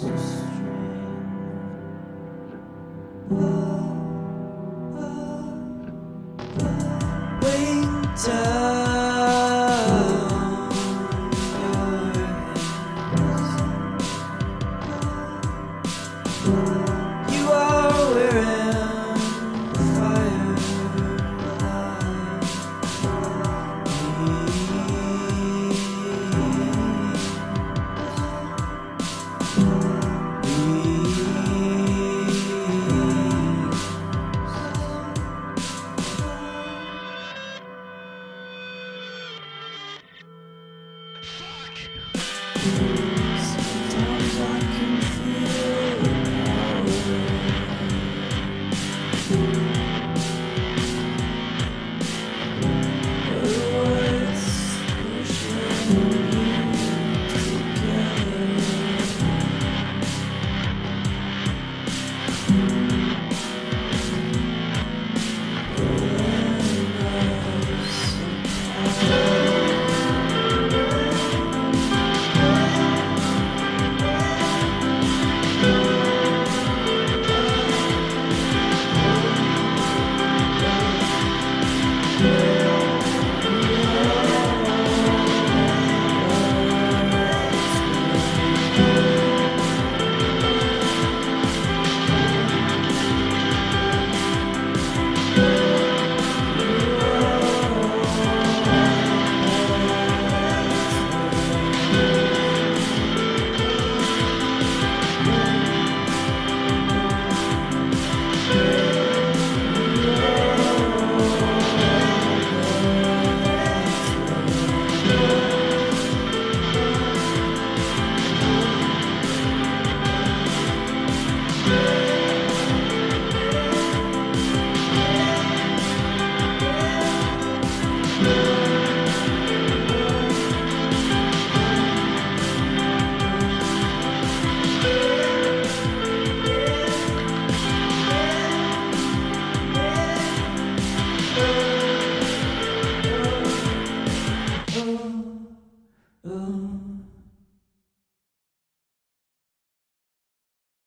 Jesus.